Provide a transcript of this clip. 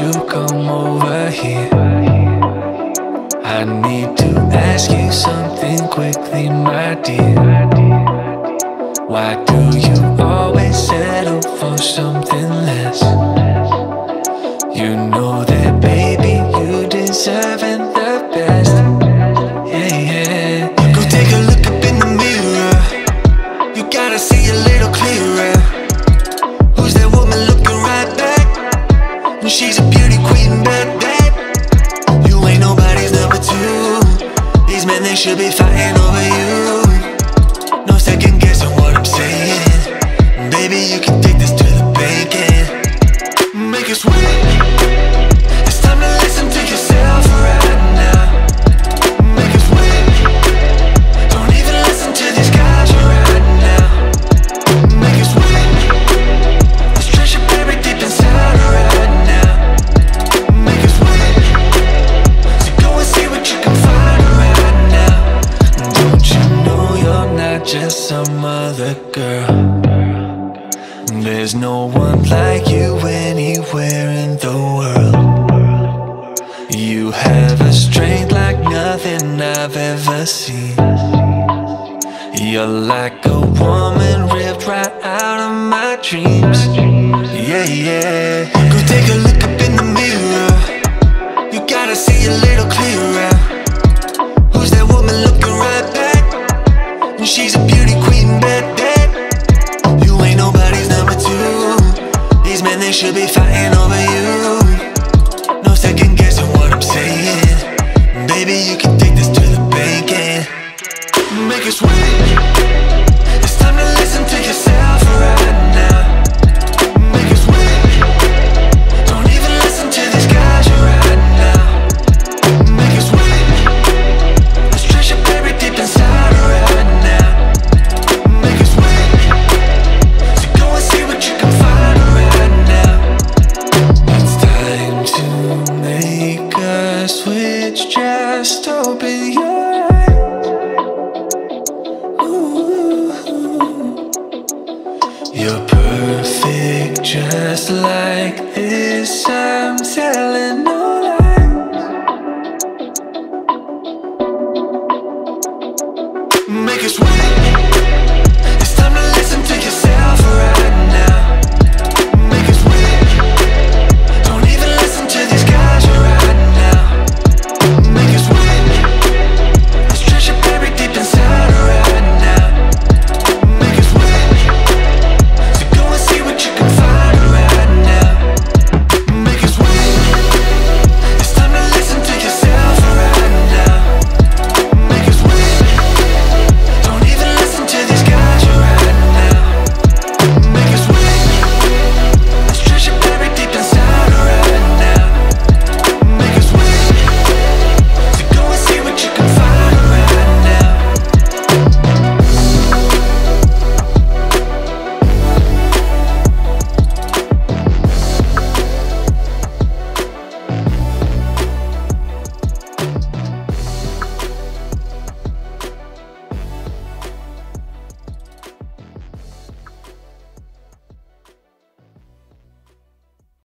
you come over here? I need to ask you something quickly, my dear. Why do you always settle for something less? You know that, baby, you deserve the should be fighting over you. No second guessing what I'm saying. Baby, you can take this to the bank and make it sweet. Just some other girl? There's no one like you anywhere in the world. You have a strength like nothing I've ever seen. You're like a woman ripped right out of my dreams. Yeah, yeah. Go take a look up open your eyes. You're perfect, just like this. I'm telling no lies. Make it sweet.